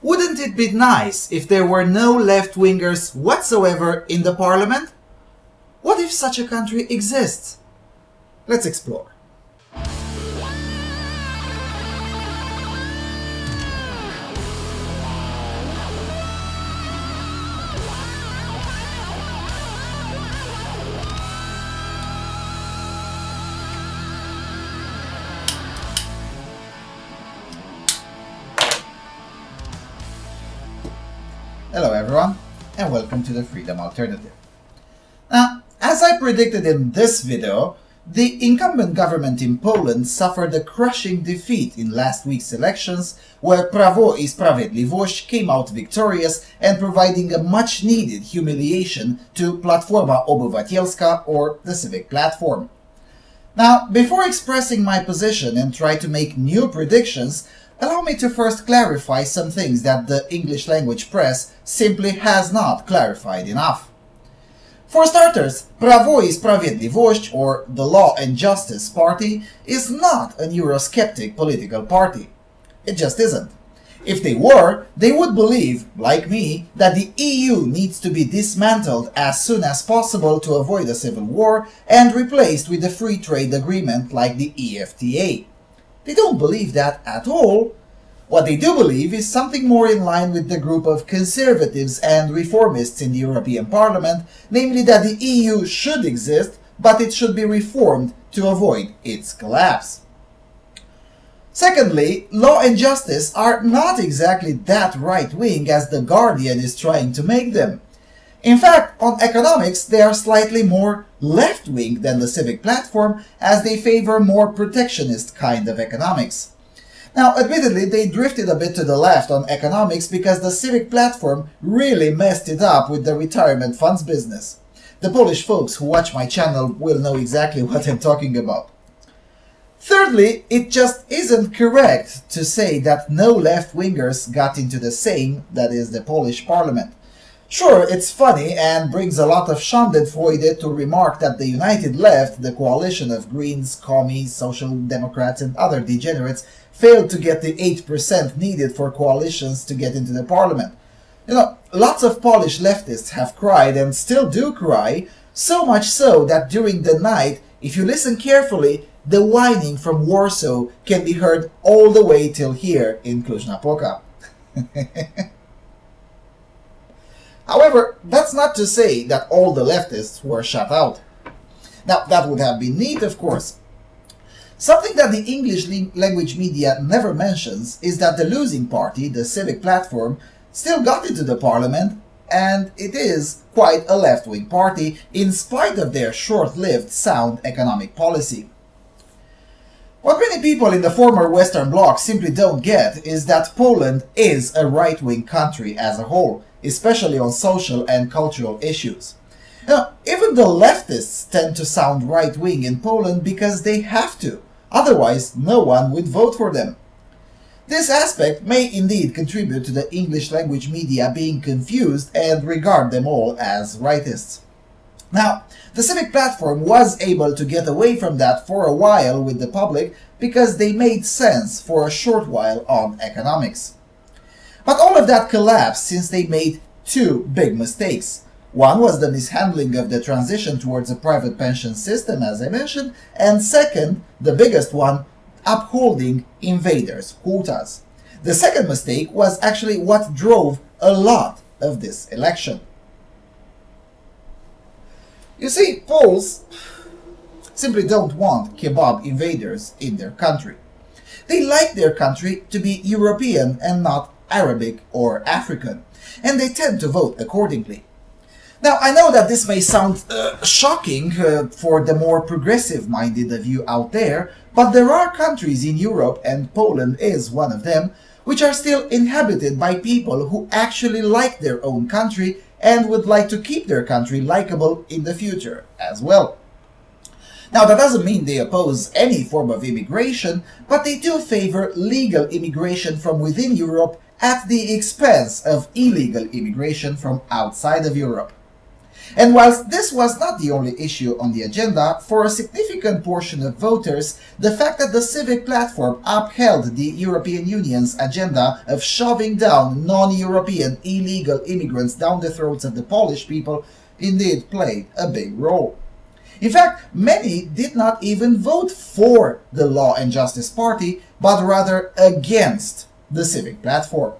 Wouldn't it be nice if there were no left-wingers whatsoever in the parliament? What if such a country exists? Let's explore. Everyone, and welcome to the Freedom Alternative. Now, as I predicted in this video, the incumbent government in Poland suffered a crushing defeat in last week's elections, where Prawo i Sprawiedliwość came out victorious and providing a much-needed humiliation to Platforma Obywatelska, or the Civic Platform. Now, before expressing my position and try to make new predictions, Allow me to first clarify some things that the English language press simply has not clarified enough. For starters, Prawo i Sprawiedliwość, or the Law and Justice Party, is not an Eurosceptic political party. It just isn't. If they were, they would believe, like me, that the EU needs to be dismantled as soon as possible to avoid a civil war and replaced with a free trade agreement like the EFTA. They don't believe that at all. What they do believe is something more in line with the group of conservatives and reformists in the European Parliament, namely that the EU should exist, but it should be reformed to avoid its collapse. Secondly, law and justice are not exactly that right-wing as The Guardian is trying to make them. In fact, on economics, they are slightly more left-wing than the Civic Platform, as they favor more protectionist kind of economics. Now, admittedly, they drifted a bit to the left on economics because the Civic Platform really messed it up with the retirement funds business. The Polish folks who watch my channel will know exactly what I'm talking about. Thirdly, it just isn't correct to say that no left-wingers got into the Sejm, that is the Polish parliament. Sure, it's funny and brings a lot of schadenfreude to remark that the United Left, the coalition of Greens, Commies, Social Democrats and other degenerates, failed to get the 8% needed for coalitions to get into the parliament. You know, lots of Polish leftists have cried and still do cry, so much so that during the night, if you listen carefully, the whining from Warsaw can be heard all the way till here in Cluj-Napoca. However, that's not to say that all the leftists were shut out. Now, that would have been neat, of course. Something that the English language media never mentions is that the losing party, the Civic Platform, still got into the parliament, and it is quite a left-wing party in spite of their short-lived sound economic policy. What many people in the former Western Bloc simply don't get is that Poland is a right-wing country as a whole, especially on social and cultural issues. Now, even the leftists tend to sound right-wing in Poland because they have to, otherwise no one would vote for them. This aspect may indeed contribute to the English language media being confused and regard them all as rightists. Now, the Civic Platform was able to get away from that for a while with the public because they made sense for a short while on economics. But all of that collapsed since they made two big mistakes. One was the mishandling of the transition towards a private pension system, as I mentioned, and second, the biggest one, upholding invaders, quotas. The second mistake was actually what drove a lot of this election. You see, Poles simply don't want kebab invaders in their country. They like their country to be European and not Arabic, or African, and they tend to vote accordingly. Now, I know that this may sound uh, shocking uh, for the more progressive-minded of you out there, but there are countries in Europe, and Poland is one of them, which are still inhabited by people who actually like their own country and would like to keep their country likable in the future as well. Now, that doesn't mean they oppose any form of immigration, but they do favor legal immigration from within Europe at the expense of illegal immigration from outside of Europe. And whilst this was not the only issue on the agenda, for a significant portion of voters, the fact that the civic platform upheld the European Union's agenda of shoving down non-European illegal immigrants down the throats of the Polish people indeed played a big role. In fact, many did not even vote for the Law and Justice Party, but rather against the civic platform.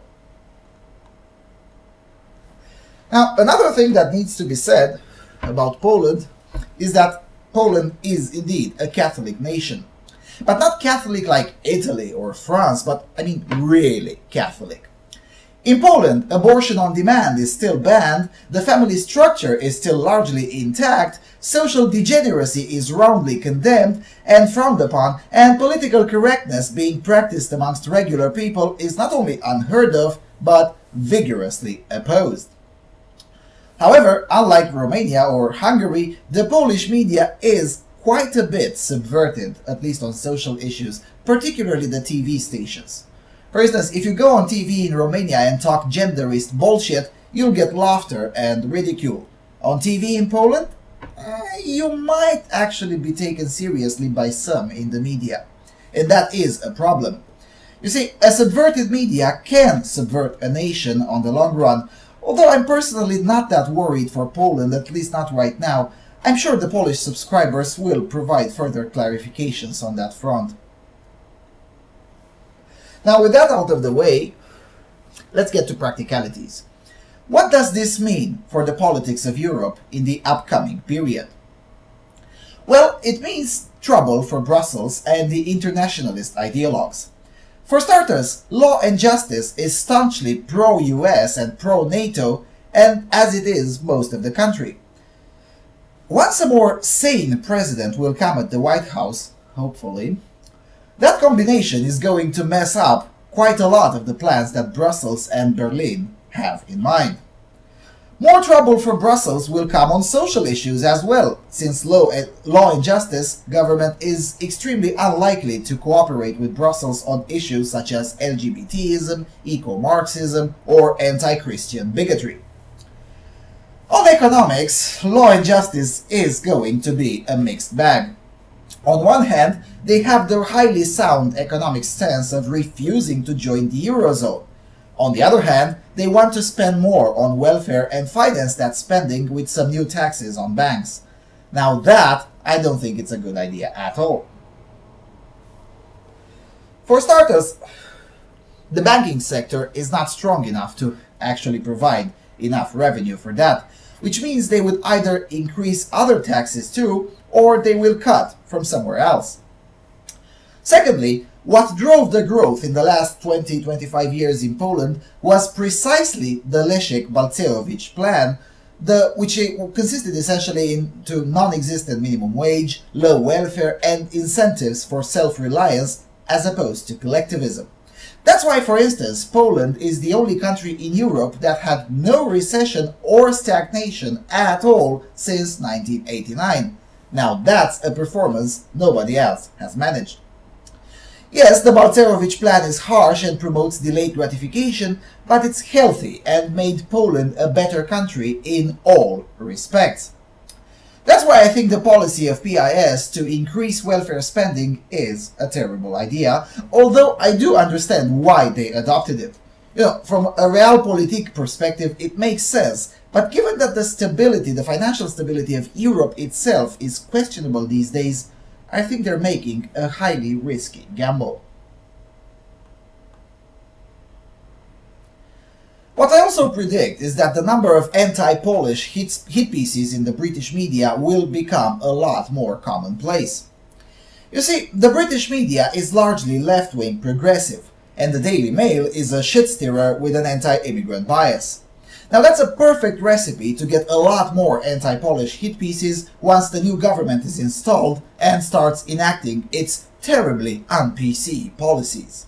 Now, another thing that needs to be said about Poland is that Poland is indeed a Catholic nation. But not Catholic like Italy or France, but I mean really Catholic. In Poland, abortion on demand is still banned, the family structure is still largely intact, social degeneracy is roundly condemned and frowned upon, and political correctness being practiced amongst regular people is not only unheard of, but vigorously opposed. However, unlike Romania or Hungary, the Polish media is quite a bit subverted, at least on social issues, particularly the TV stations. For instance, if you go on TV in Romania and talk genderist bullshit, you'll get laughter and ridicule. On TV in Poland, uh, you might actually be taken seriously by some in the media. And that is a problem. You see, a subverted media can subvert a nation on the long run, Although I'm personally not that worried for Poland, at least not right now, I'm sure the Polish subscribers will provide further clarifications on that front. Now with that out of the way, let's get to practicalities. What does this mean for the politics of Europe in the upcoming period? Well, it means trouble for Brussels and the internationalist ideologues. For starters, Law and Justice is staunchly pro-US and pro-NATO, and as it is most of the country. Once a more sane president will come at the White House, hopefully, that combination is going to mess up quite a lot of the plans that Brussels and Berlin have in mind. More trouble for Brussels will come on social issues as well, since law, law and justice government is extremely unlikely to cooperate with Brussels on issues such as LGBTism, eco-Marxism, or anti-Christian bigotry. On economics, law and justice is going to be a mixed bag. On one hand, they have their highly sound economic stance of refusing to join the Eurozone, on the other hand, they want to spend more on welfare and finance that spending with some new taxes on banks. Now that, I don't think it's a good idea at all. For starters, the banking sector is not strong enough to actually provide enough revenue for that, which means they would either increase other taxes too, or they will cut from somewhere else. Secondly, what drove the growth in the last 20-25 years in Poland was precisely the Leszek-Balcerowicz plan, the, which consisted essentially into non-existent minimum wage, low welfare, and incentives for self-reliance as opposed to collectivism. That's why, for instance, Poland is the only country in Europe that had no recession or stagnation at all since 1989. Now that's a performance nobody else has managed. Yes, the Balcerowicz plan is harsh and promotes delayed gratification, but it's healthy and made Poland a better country in all respects. That's why I think the policy of PIS to increase welfare spending is a terrible idea, although I do understand why they adopted it. You know, from a realpolitik perspective, it makes sense, but given that the stability, the financial stability of Europe itself is questionable these days, I think they're making a highly risky gamble. What I also predict is that the number of anti-Polish hit, hit pieces in the British media will become a lot more commonplace. You see, the British media is largely left-wing progressive, and the Daily Mail is a shit-stirrer with an anti-immigrant bias. Now that's a perfect recipe to get a lot more anti-Polish hit pieces once the new government is installed and starts enacting its terribly un-PC policies.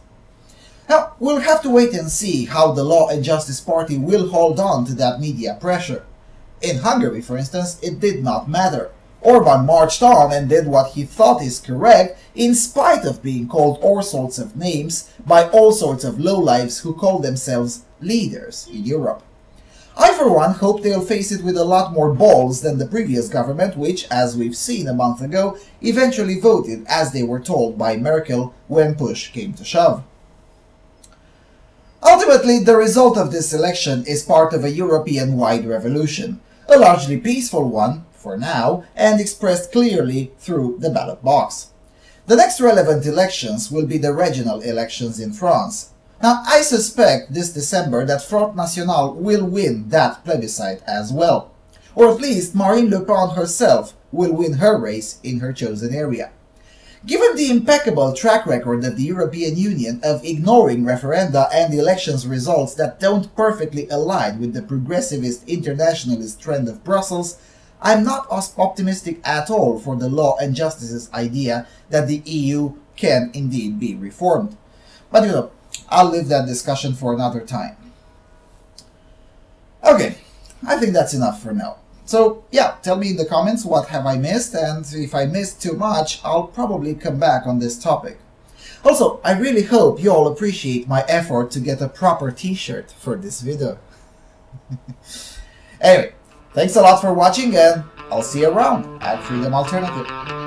Now, we'll have to wait and see how the Law and Justice Party will hold on to that media pressure. In Hungary, for instance, it did not matter. Orban marched on and did what he thought is correct in spite of being called all sorts of names by all sorts of lowlifes who call themselves leaders in Europe. I, for one, hope they'll face it with a lot more balls than the previous government, which, as we've seen a month ago, eventually voted as they were told by Merkel when push came to shove. Ultimately, the result of this election is part of a European-wide revolution, a largely peaceful one, for now, and expressed clearly through the ballot box. The next relevant elections will be the regional elections in France. Now, I suspect this December that Front National will win that plebiscite as well. Or at least Marine Le Pen herself will win her race in her chosen area. Given the impeccable track record of the European Union of ignoring referenda and elections results that don't perfectly align with the progressivist internationalist trend of Brussels, I'm not optimistic at all for the law and justice's idea that the EU can indeed be reformed. But you know, I'll leave that discussion for another time. Okay, I think that's enough for now. So yeah, tell me in the comments what have I missed and if I missed too much, I'll probably come back on this topic. Also, I really hope you all appreciate my effort to get a proper t-shirt for this video. anyway, thanks a lot for watching and I'll see you around at Freedom Alternative.